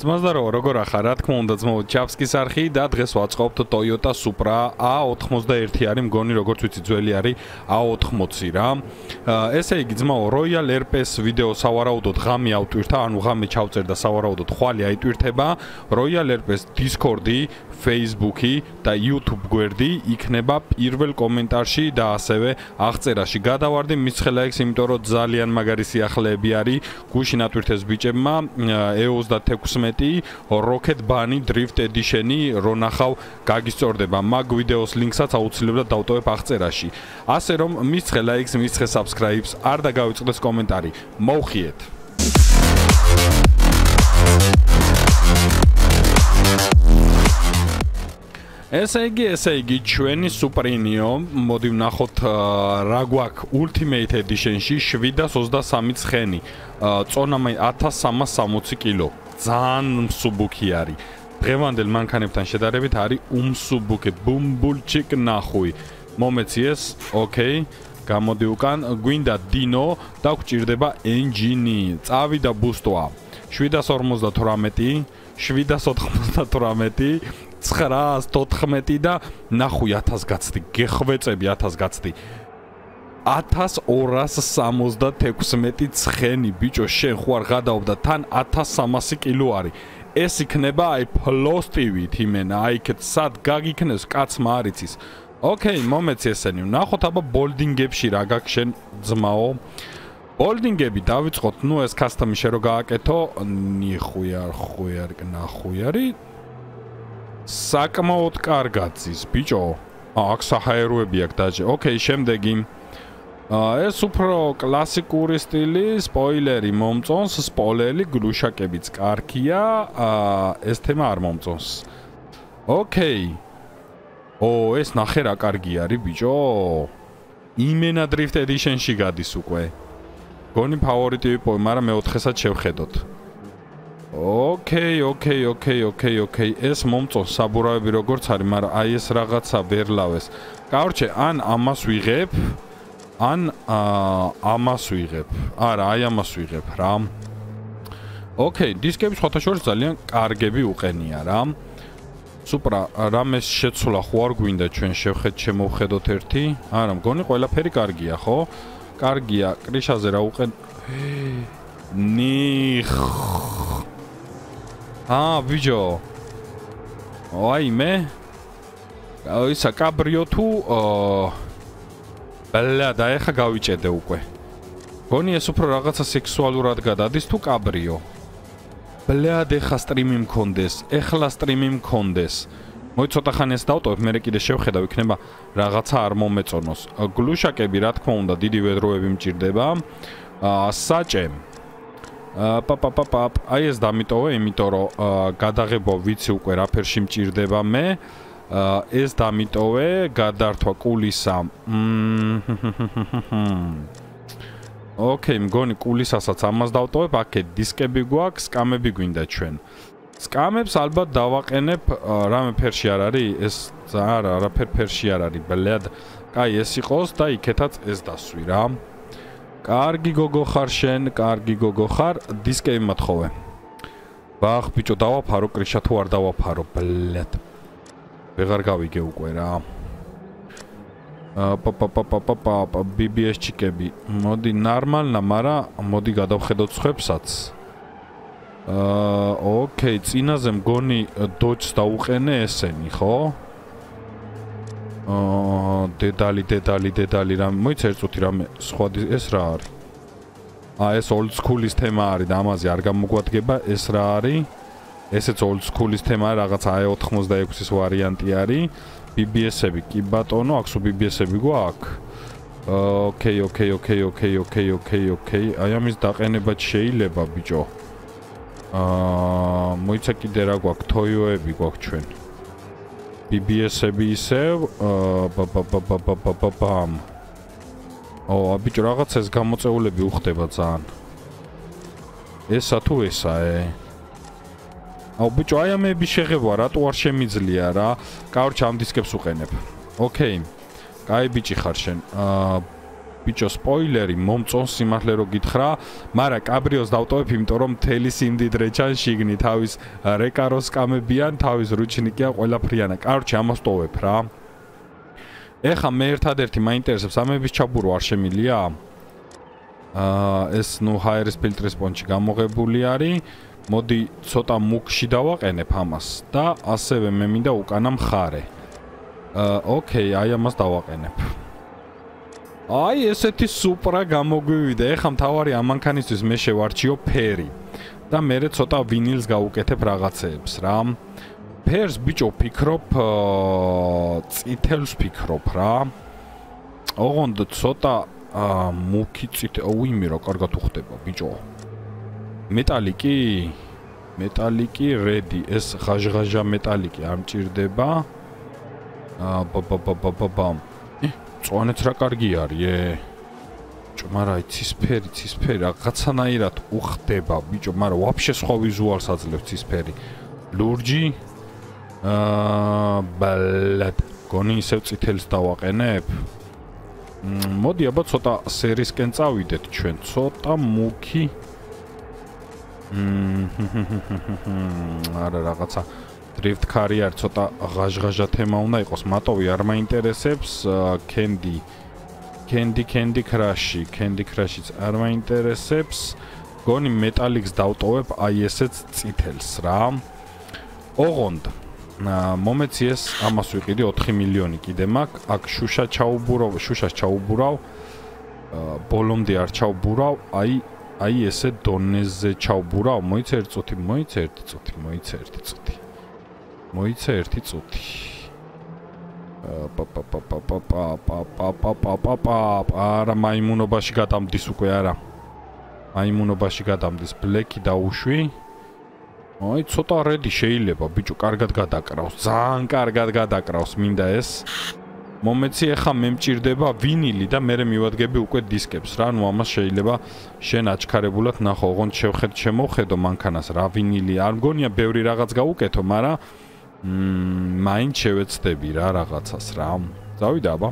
ძმასდარო, როგორ ახარ? რა თქმა უნდა, ძმო, ჩაფსკის არხი და დღეს ვაწყობთ Toyota Supra A91 არის, მგონი როგორც ვიცი, ძველი არის A80 რა. ესე იგი, ძმო, Royal RPS ვიდეო სავარაუდოდ ღამე ავტვირთა, ანუ ღამე ჩავწერ და სავარაუდოდ ხვალე აიტვირთება. Royal RPS Discord-ი, Facebook-ი და YouTube გვერდი იქნება პირველ კომენტარში და ასევე აღწერაში. გადავარდი მის ხელაიქს, იმიტომ რომ ძალიან მაგარი სიახლეები არის. გუშინ ატვირთეს ბიჭებმა E36 11 Rocket Bunny Drift Edition-ი რო ნახავ გაგისწორდება მაგ ვიდეოს ლინკსაც აუცილებლად დავტოვებ აღწერაში ასე რომ მისცე ლაიქს მისცე subscribe-ს არ დაგავიწყდეს კომენტარი მოუხიეთ ესე იგი, ესე იგი, ჩვენი Supremio, მოდი ვნახოთ რა გვაქვს Ultimate Edition-ში 723 ცხენი. წონა 1360 კილო. ძალიან მსუბუქი არის. დღევანდელ მანქანებთან შედარებით არის უმსუბუქი ბუმბულჩიკ ნახვი. მომეციეს? ოკეი. გამოდი უკან, გვინდა დინო და გვჭირდება ენჯინი. წავიდა ბუსტვა. 758, 798, 914 და ნახუი 1000 გაცდი გეხვეწები 1000 გაცდი. 1276 ცხენი ბიჭო შენ ხო არ გადაობდა თან 1300 კილო არის ეს იქნება აი ფლოსტივით იმენა აი იქეთ სად გაგიქნეს კაცმა არ იცის. ოკეი მომეცი ესენი. ნახოთ აბა ბოლდინგებში რა გაქვს შენ ძმაო. ბოლდინგები დავიწყოთ. ნუ ეს კასტომი შე რო გააკეთო ნიხუიარ ხუიარ ნახუიარი საკმაოდ კარგაცის ბიჭო აქ საჰაეროები აქვს დაჟე ოკეი შემდეგი ეს უფრო კლასიკური სტილი, სპოილერი მომწონს, სპოილერი გლუშაკებიც კარგია, ეს თემა არ მომწონს. ოკეი. ო, ეს ნახე რა კარგი არის, ბიჭო. იმენა დრიფტ ედიშენში გადის უკვე. გონი ფავორიტი ვიპოვე, მაგრამ მეოთხესაც შევხედოთ. ოკეი, ოკეი, ოკეი, ოკეი, ოკეი. ეს მომწონს საბურავები როგორც არის, მაგრამ აი ეს რაღაცა ვერ ლავეს. გავრჩე, ან ამას ვიღებ. ან ამას ვიღებ. არა, აი ამას ვიღებ რა. ოკეი, დისკები სხვათა შორის ძალიან კარგები უყენია რა. სუპრა, რამეს შეცვლა ხო არ გვინდა ჩვენ შევხედ შემოვხედოთ ერთი? არა, მგონი ყველაფერი კარგია, ხო? კარგია, კრიშაზე რა უყენ ნიხ აა, ბიჯო. აი მე. აი საკაბრიო თუ ბლა და ეხა გავიჭედე უკვე. გონი ეს უფრო რაღაცა სექსუალურად გადადის თუ კაბრიო. ბლა და ეხა სტრიმი მქონდეს, ეხლა სტრიმი მქონდეს. მოი ცოტა ხანი ეს დავტოვებ, მე კიდე შევხედავ, იქნება რაღაცა არ მომეწონოს. გლუშაკები, რა თქმა უნდა, დიდი ვედროები მჭირდება. აა საჭე. აა პა პა პა პა აი ეს დამიტოვე, იმიტომ რომ გადაღებო ვიცი უკვე რა ფერში მჭირდება მე. ეს დამიტოვე გადართვა კულისა. ოკეი, მგონი კულისასაც ამას დავტოვებ, აკეთ დისკები გვაქვს, სკამები გვინდა ჩვენ. სკამებს ალბათ დავაყენებ, რამე ფერში არ არის, ეს არა, არაფერ ფერში არ არის, ბლედ. კაი, ეს იყოს და იქეთაც ეს დასვი რა. კარგი გოგო ხარ შენ, კარგი გოგო ხარ, დისკები მათხოვე. ბახ, ბიჭო, დავაფარო კრიშა თუ არ დავაფარო, ბლედ. ვეღარ გავიგე უკვე რა. აა პა პა პა პა პა პა BBS ჩიკები. მოდი ნორმალნა, მაგრამ მოდი გადავხედოთ ხვებსაც. აა ოკეი, წინაზე მგონი დოჯს დაუყენე ესენი, ხო? აა დედალი, დედალი, დედალი რა მოიცერ წუთი რა სხვა ეს რა არის? აა ეს old school-ის თემა არის და ამაზე არ გამოგვადგება ეს რა არის? ესეც old school-ის თემაა, რაღაც A86-ის ვარიანტი არის. BBS-ები, კი ბატონო, აქ სულ BBS-ები გვაქვს. ოკეი, ოკეი, ოკეი, ოკეი, ოკეი, ოკეი, ოკეი. აი ამის დაყენება შეიძლება, ბიჭო. აა, მოიცა კიდე რა გვაქვს, Toyo-ები გვაქვს ჩვენ. BBS-ები ისევ ბამ. ო, აბიჭო, რაღაც ეს გამოწეულები უხდება ძალიან. ესა თუ ესა, ე. აუ ბიჭო, აი ამები შეღევა, რატო არ შემიძლია რა? კარჩ ამ დისკებს უყენებ. ოკეი. კაი ბიჭი ხარ შენ. აა ბიჭო სპოილერი მომწონს სიმართლე რო გითხრა. მაგრამ კაბრიოს დავტოვებ იმიტომ რომ თელი სიმდიდრე ჩან შიგნი. თავის რეკაროს კამებიან თავის რუჩნიკია ყველაფრიანა კარჩი ამას ტოვებ რა. ეხა მე ერთადერთი მაინტერესებს. ამების ჩაბურო არ შემილია. აა ეს ნუ ჰაერის ფილტრის პონჩი გამოღებული არის. მოდი ცოტა მუქში დავაყენებ ამას და ასევე მე მინდა უკანა მხარე. აა ოკეი აი ამას დავაყენებ აი ესეთი სუპრა გამოგვივიდა. ეხლა მთავარი ამანქანისთვის მე შევარჩიო ფერი და მე ცოტა ვინილს გავუკეთებ რაღაცეებს რა. ფერს ბიჭო ფიქრობ წითელს ფიქრობ რა. ოღონდ ცოტა მუქი წითელ უიმი რა კარგად უხდება ბიჭო. მეტალიკი მეტალიკი რედი ეს ღაჟღაჟა მეტალიკი არ მჭirdება. აა ბა წვანეც რა კარგი არის ე ჭმარა ცისფერი ცისფერი რაღაცანაირად უხდება ბიჭო მაგრამ ვაფშე სხვა ვიზუალს აძლევს ცისფერი ლურჯი აა ბალად გონი ისევ წითელს დავაყენებ მოდი აბა ცოტა სერისკენ წავიდეთ ჩვენ ცოტა მუქი მმ არა რაღაცა drift car-ი არ ცოტა ღაჟღაჟა თემა უნდა იყოს. მატოვი არ მაინტერესებს Candy Candy Candy Crush-ი, Candy Crush-იც არ მაინტერესებს. გონი Metallic-ს დავტოვებ აი ესეც წითელს რა. ოღონდ მომეციეს ამას ვიყიდი 4 მილიონი კიდე მაქვს. აქ შუშა ჩაუბურავ, შუშას ჩაუბურავ. ბოლომდე არ ჩაუბურავ, აი აი ესე დონეზე ჩაუბურავ. მოიცა ერთი წუთი, მოიცა ერთი წუთი, მოიცა ერთი წუთი. მოიცა ერთი წუთი. არა მაიმუნობაში გადამდის უკვე არა. მაიმუნობაში გადამდის ბლეკი დაუშვი. აი, ცოტა რედი შეიძლება, ბიჭო, კარგად გადაკრავს, ძალიან კარგად გადაკრავს, მინდა ეს. მომეცი ახლა მე მჭირდება ვინილი და მე მივადგები უკვე დისკებს რა, ნუ ამას შეიძლება შენ აჩქარებულად ნახო, ოღონდ შევხედ, შემოვხედო მანქანას რა ვინილი. არ მგონია ბევრი რაღაც გაუკეთო, მაგრამ მმ მაინც შევეცდები რა რაღაცას რა. დავიდა აბა.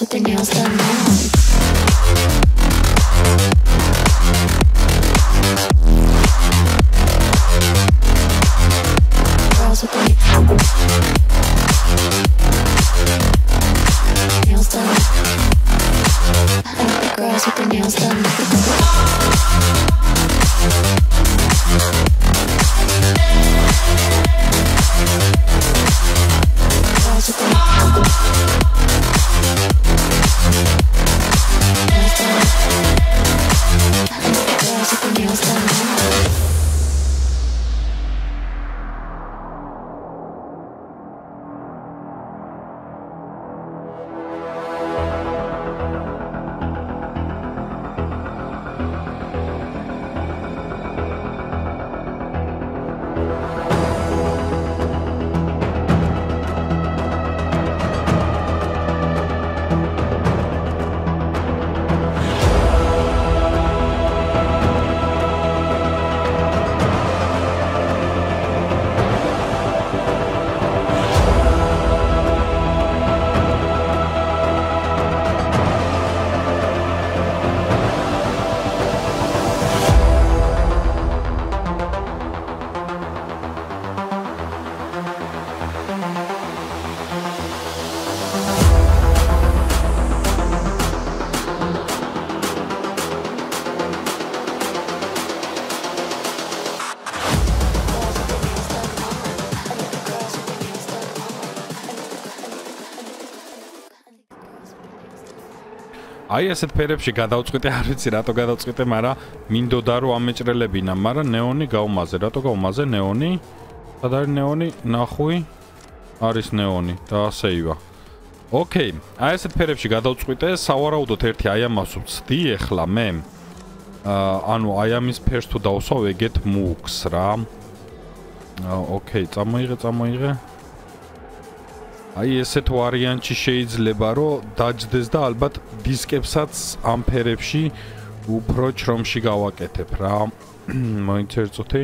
With their nails done now. აი ასეთ ფერებში გადავწყვიტე, არ ვიცი რატო გადავწყვიტე, მაგრამ მინდოდა რომ ამეჭრელებინა, მაგრამ ნეონი გაუმაზე, რატო გაუმაზე ნეონი? სად არის ნეონი? ნახვი არის ნეონი და ასეივა. ოკეი, აი ესეთ ფერებში გადავწყვიტე, სავარაუდოდ ერთი აი ამას ვწდი ეხლა მე. აა ანუ აი ამის ფერს თუ დავსვავ ეგეთ მუქს რა. ოკეი, წამოიღე, წამოიღე. აი ესეთ ვარიანტში შეიძლება რომ დაждდეს და ალბათ დისკებსაც ამ ფერებში უფრო ჩრომში გავაკეთებ რა. მოინტერესოთი?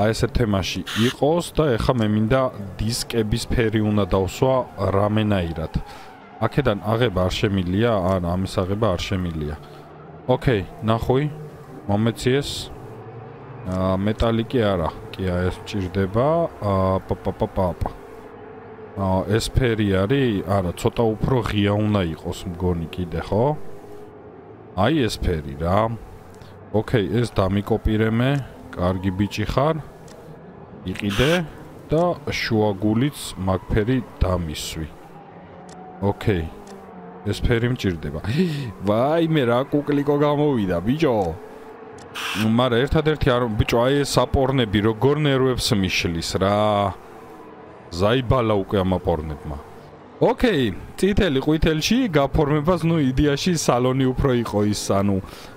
აი ესეთ თემაში იყოს და ეხა მე მინდა დისკების ფერი უნდა დავსვა რამენაირად. აქედან აღება არ შემილია, ან ამის აღება არ შემილია. ოკეი, ნახვი. მომეციეს. აა მეტალიკი არა. კი აი ეს ჭირდება. აა პა ეს ფერი არის? არა, ცოტა უფრო ღია უნდა იყოს მგონი კიდე, ხო? აი ეს ფერი რა. ოკეი, ეს დამიკოპირე მე. კარგი ბიჭი ხარ. იყიდე და შუაგულიც მაგფერი დამისვი. ოკეი. ეს ფერი მჭirdება. ვაი, მე რა კუკლიკო გამოვიდა, ბიჭო. მაგრამ ერთადერთი არ ბიჭო, აი ეს საპორნები როგორ ნერვებს მიშლის რა. ზაიბალა უკვე ამ აპორნებმა. ოკეი, წითელი ყვითელში გაფორმებას, ну, იდეაში სალონი უფრო იყო ის, ანუ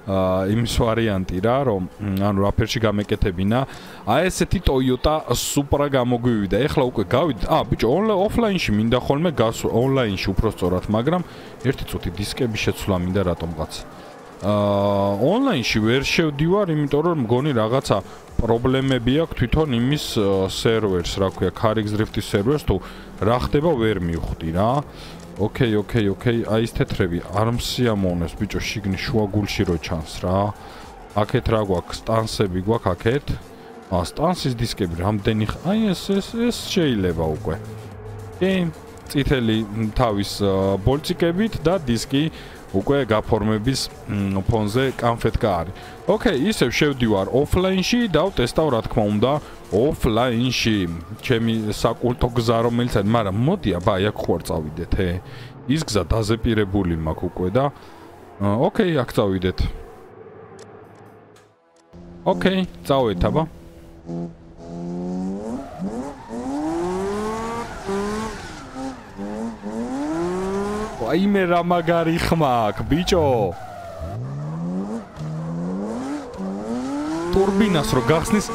აა იმის ვარიანტი რა, რომ ანუ რაფერში გამეკეთებინა. აი ესეთი Toyota Supra გამოგვივიდა. ეხლა უკვე გავიდ. აა, ბიჭო, ოფლაინში მინდა ხოლმე გასულ ონლაინში სწორად, მაგრამ ერთი წუთი დისკების შეცვლა მინდა რატომღაც. აა ონლაინში ვერ შევდივარ, იმიტომ რომ მგონი რაღაცა პრობლემები აქვს თვითონ იმის სერვერს, რა ქვია, Carix Drift-ის სერვერს თუ რა ხდება ვერ მივხვდი რა. ოკეი, ოკეი, ოკეი, აი ეს თეთრები არ მსიამოვნებს, ბიჭო, შიგნი შუაგულში რო ჩანს რა. აქეთ რა გვაქვს? სტანსები გვაქვს აქეთ. ა სტანსის დისკები რამდენი აი ეს ეს ეს შეიძლება უკვე. კი, წითელი თავის ბოლციკებით და დისკი უკვე გაფორმების ფონზე კანფეთკა არის. ოკეი, ისევ შევდივარ ოფლაინში და ვტესტავ რა თქმა უნდა ოფლაინში. ჩემი საკულტო გზა რომელიც არის, მაგრამ მოდია, ბაი, აქ ხوار წავიდეთ, ე. ის გზა დაზეპირებული მაქვს უკვე და ოკეი, აქ წავიდეთ. ოკეი, წავეთ აბა. Thank you. ხო, აი მე რა მაგარი ხმა აქვს, ბიჭო. турბინას რო გახსნის.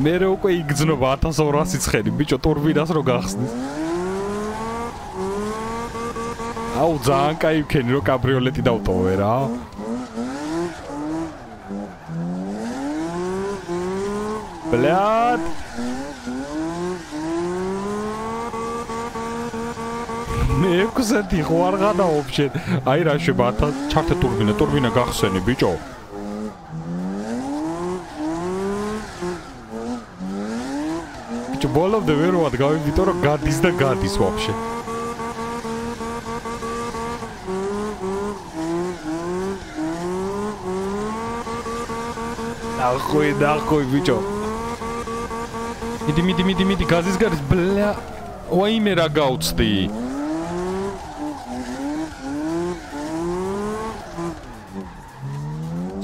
მე რო უკვე იგძნობა 1200 ცხელი ბიჭო турბინას რო გახსნის. აუ ძალიან кай ვქენი რო კაბრიოლეტი დავტოვე რა. ბლად მე 6-ი ხო არ გადაობშენ. აი რა შევა 1000 ჩართე турბინა, турბინა გახსენე ბიჭო. ბიჭო ბოლომდე ვერ ვარ გავიბიტო რომ გადის და გადის ვაფშე. ნახوي, ნახوي ბიჭო. მიდი, მიდი, მიდი, მიდი, გაზის გარის, ბლა. ვაიმე რა გავწდი.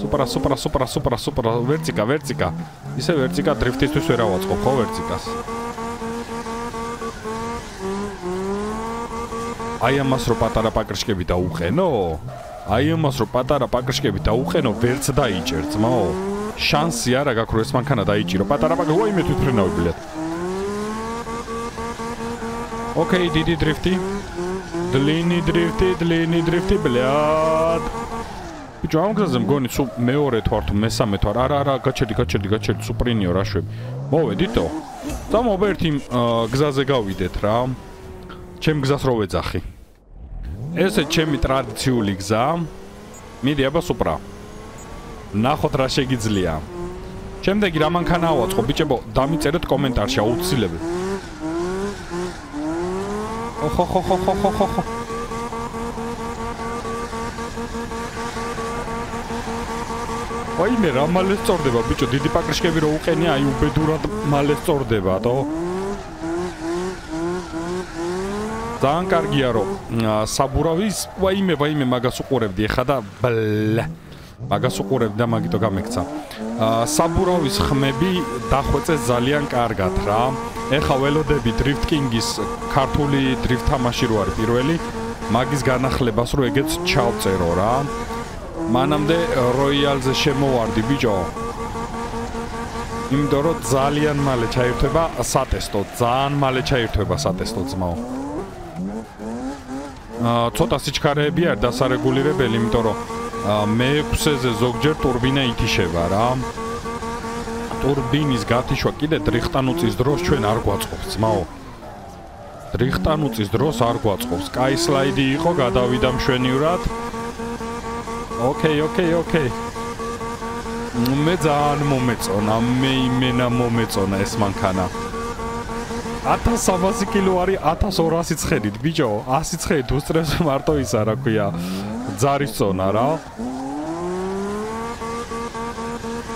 სუპრა სუპრა სუპრა სუპრა სუპრა. ვერტიკა ვერტიკა ისე ვერტიკა დრიფტისთვის ვერ ავაწყო ხო ვერტიკას აი ამას რო პატარა პაკრიშკები დაუყენო. აი ამას რო პატარა პაკრიშკები დაუყენო ვერც დაიჭერ ძმაო შანსი არა გაქვს რომ ეს მანქანა დაიჭირო. პატარა პაკრიშკი ვაიმე თვითფრენავი ბლეთ ოკეი დიდი დრიფტი. დლინი დრიფტი დლინი დრიფტი ბლეთ ბიჭო ამ გზაზე მგონი სულ მეორე თვარ თუ მესამე თვარ. არა არა გაჩერდი გაჩერდი გაჩერდი სუპრინიო რა შვები. მოვედითო და მოვერთ იმ გზაზე გავიდეთ რა. ჩემ გზას რო ეძახი? ესე ჩემი ტრადიციული გზა. მიდი აბა სუპრა. ნახოთ რა შეგიძლია. შემდეგი რა მანქანა ავაწყო? ბიჭებო დამიწერეთ კომენტარში აუცილებლად ოხო ხო ხო ხო ხო ხო. Ой მე რა მალე სწორდება ბიჭო დიდი პაკრიშკები რო უყენი აი უბედურად მალე სწორდება თო ძალიან კარგია რომ საბურავის ვაიმე ვაიმე მაგას უყურებდი ეხა და ბლა მაგას უყურებდი და მაგითო გამექცა აა საბურავის ხმები დახვეწეს ძალიან კარგად რა. ეხა ველოდები Drift King-ის ქართული Drift თამაში რო არის პირველი, მაგის განახლებას რო ეგეც ჩავწერო რა. მანამდე როიალზე შემოვარდი ბიჭო. იმიტომ რომ ძალიან მალე ჩაირთვება სატესტო, ძალიან მალე ჩაირთვება სატესტო ძმაო. აა ცოტა სიჩქარეები არ დასარეგულირებელი, იმიტომ რომ მეექვსეზე ზოგჯერ турბინა ითიშება რა. турბინის გათიშვა კიდე დრიხტანუწის დროს ჩვენ არ გვაწყობს ძმაო. დრიხტანუწის დროს არ გვაწყობს. კაი სლაიდი იყო, გადავიდა მშვენივრად. აა ოკეი, ოკეი, ოკეი. მე ძალიან მომეწონა, მე იმენა მომეწონა ეს მანქანა. 1300 კილო არის 1200 ცხენით, ბიჭო, 100 ცხენით უსწრებს მარტო ისა, რა ქვია, ძარის წონა რა.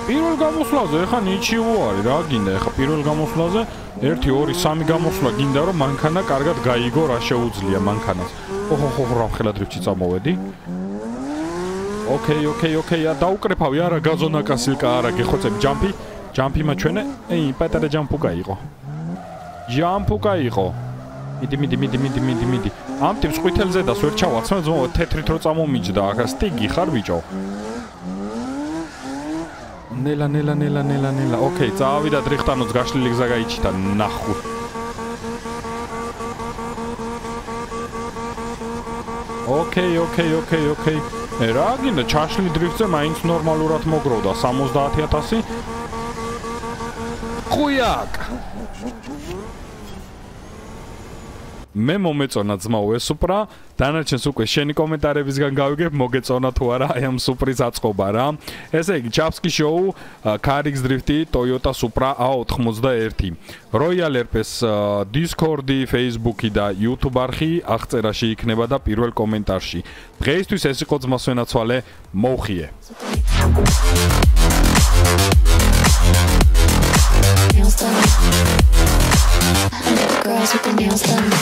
პირველ გამოსვლაზე ხა ნიჩიუ არის რა გინდა ხა პირველ გამოსვლაზე 1 2 3 გამოსვლა გინდა რომ მანქანა კარგად გაიგო რა შეუძლია მანქანას. ოჰო ხო რა ხელა დრიფტი წამოვედი. ოკეი, ოკეი, ოკეი, ა დაუკრეფავი არა გაზონა კასილკა არა გეხოცები ჯამპი, ჯამპი მაჩვენე. ეი, პატარა ჯამპუკა იყო. ჯამპუკა იყო. მიდი, მიდი, მიდი, მიდი, მიდი, მიდი. ამ ტიპს ყვითელზე და სვერ ჩავაცმე, ზო თეთრით რო წამომიჯდა, ახლა სტიგი ხარ ბიჭო. ნელა, ნელა, ნელა, ნელა, ნელა. ოკეი, წავიდა დრიხტანოც გაშლილი გზა გაიჩიტა, ნახუ. ოკეი, ოკეი, ოკეი, ოკეი. რა გინდა ჩაშლი დრიფტზე მაინც ნორმალურად მოგროვდა 70000 ხუიაკ მე მომეწონა ძმაო ეს სუპრა დანარჩენს უკვე შენი კომენტარებისგან გავიგებ. მოგეწონა თუ არა აი ამ სუპრის აწყობა რა. ესე იგი ჩაფსკი შოუ კარიქს დრიფტი Toyota Supra A81 Royal RP-ს Discord-ი, Facebook-ი და YouTube არხი აღწერაში იქნება და პირველ კომენტარში. დღეისთვის ეს იყო ძმას ვენაცვალე მოუხიე nails done. I the girls with the nails done.